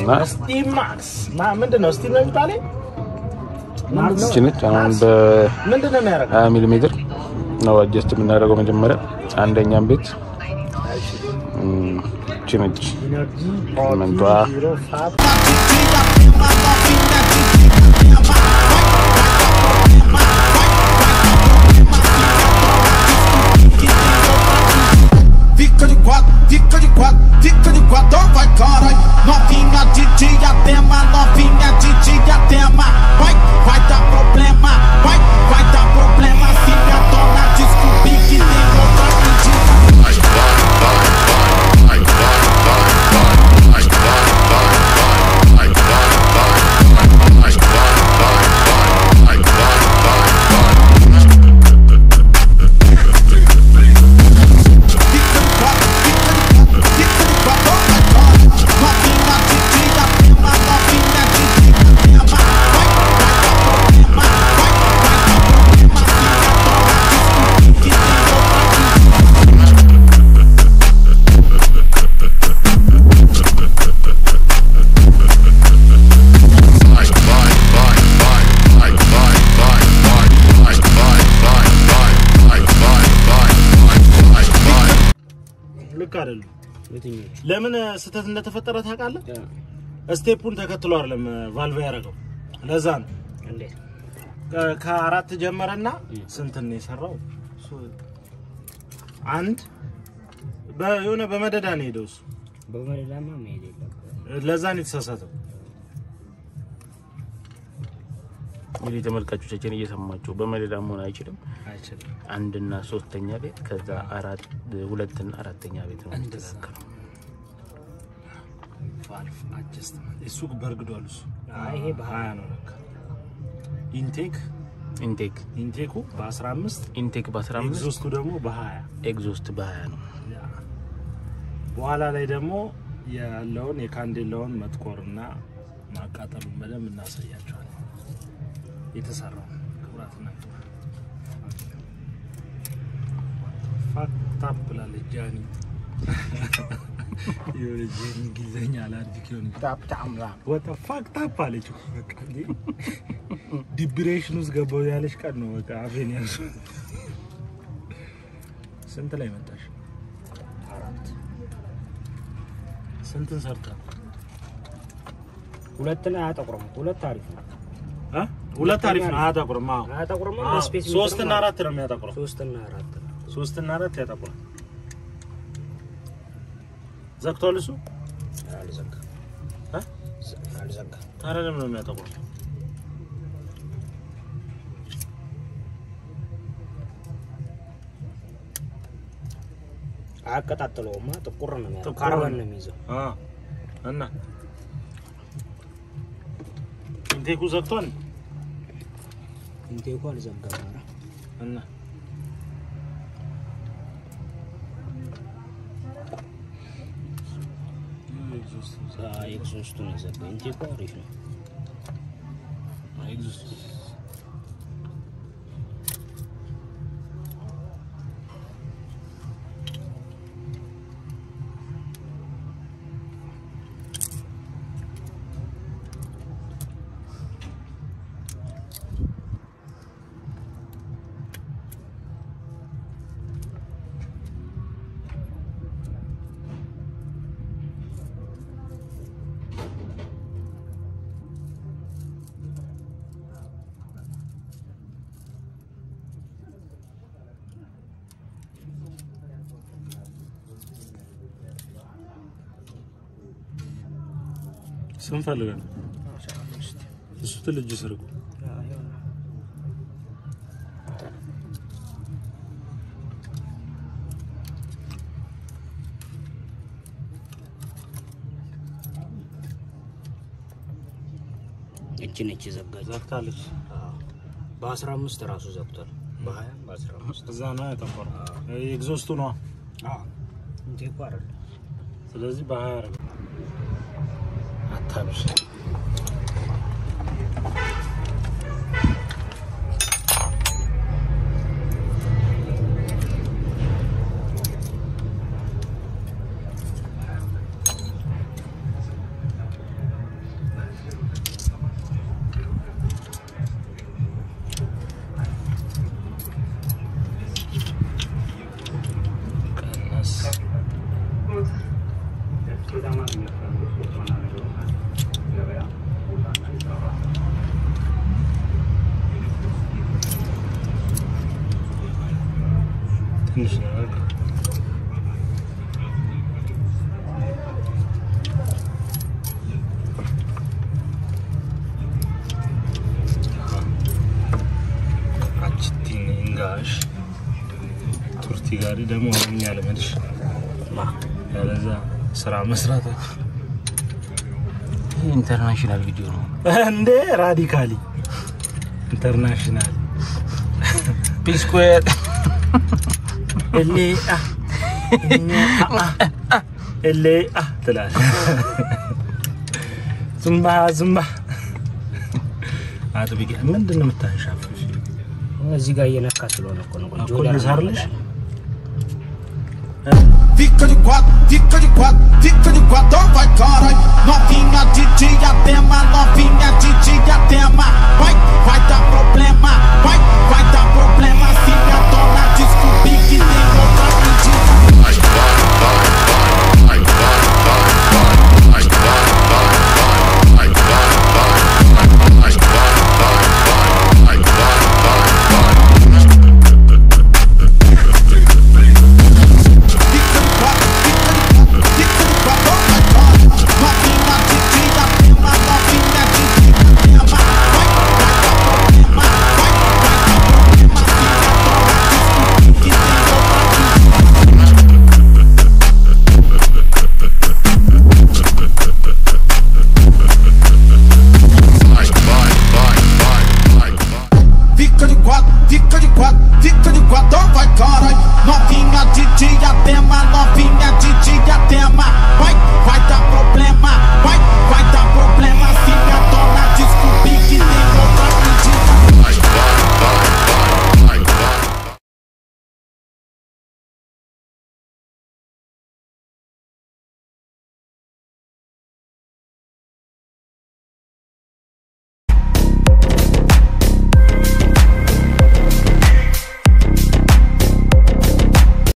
እና ስቲም ማክስ? ማ ምንድን ነው ስቲም ነው የሚባለው? ምንድን ነው የሚያደርገው? 20 ሚሊ ሜትር ነው አጀስት የምናደርገው መጀመሪያ። አንደኛም ቤት ኢነርጂ መንቷ fica de quatro, fica de quatro, vai caralho. Novinha de diadema, novinha de diadema. Vai, vai dar problema, vai, vai dar problema. Filha ልክ አይደሉም። ለምን ስህተት እንደተፈጠረ ታውቃለህ? step ኡን ተከትሎ አይደለም ቫልቭ ያደረገው። ለዛ ነው ከአራት ጀመረና ስንት ነው የሰራው? አንድ የሆነ በመደዳ ነው የሄደው እሱ ለዛ ነው የተሳሳተው። እንግዲህ ተመልካቾቻችን እየሰማችሁ በመደዳ መሆን አይችልም። አንድና ሶስተኛ ቤት ከዛ አራት ሁለትና አራተኛ ቤት ነው እንደዛ። የሚስተካከለው። እሱ በርግዷል። እሱ አይ ይሄ በሀያ ሀያ ነው ለካ። intake intake intake ኡ በ15 intake በ15 exhaust ኡ ደግሞ በ20 exhaust በ20 ነው። በኋላ ላይ ደግሞ ያለውን የካንዴላውን መጥቆርና ማቃጠሉን በደንብ እናሳያቸዋለን። የተሰራው ክቡራትና ፋክታፕ ብላለች ጃኒ። የሆነ ጃኒ እንግሊዝኛ አላርጂክ የሆነ ወጣ ፋክታፕ አለች እኮ በቃ ዲፕሬሽን ውስጥ ገባሁ ያለች ቀን ነው በቃ አፌን ያልሱ ስንት ላይ መጣሽ? ስንትን ሰርታ ሁለትን አያጠቁርም። ሁለት አሪፍ ነው።? ሁለት አሪፍ ነው። አያጠቁርም። አዎ አያጠቁርም። አዎ። በስፔስ ሶስት እና አራት ነው የሚያጠቁረው። ሶስት እና አራት ነው። ሶስት እና አራት ያጠቁራል። ዘግቷል እሱ። አልዘጋም እ? አልዘጋም። ታዲያ ለምን ነው የሚያጠቁረው? አያቀጣጥለውማ። ጥቁር ነው የሚያደርገው። ጥቁር ካርበን ነው። ነው የሚይዘው። አ እና ኢንቴኩ ዘግቷል không thiếu khoa dần cả đó ăn nào Да, экзостоны за ነው። ስንፈልገን እሱ ትልጅ ስርጉ እቺ ነች የዘጋችው። ዘግታለች። በአስራ አምስት ራሱ ዘግቷል። በሀያ በአስራ አምስት እዛ ነው ያጠቆረው። ኤግዞስቱ ነው። ኢንቴኩ አይደለም። ስለዚህ በሀያ type of shit. ዛሬ ደግሞ ኦሮምኛ ልመድሽ ያለዛ ስራ መስራት ይሄ ኢንተርናሽናል ቪዲዮ ነው። እንዴ ራዲካሊ ኢንተርናሽናል ፒ ስኩዌር ኤሌ አ እኛ አ አ ኤሌ አ ትላለህ። ዝምባ ዝምባ አጥብቄ ምንድን ነው የምታንሻፍሽ? እዚህ ጋር እየነካ ስለሆነ እኮ ነው። ጆዳን ልሳርልሽ? Fica de quatro, fica de quatro, fica de quatro, vai caralho. Novinha de diadema, novinha de diadema. Vai, vai dar problema, vai, vai dar problema. Se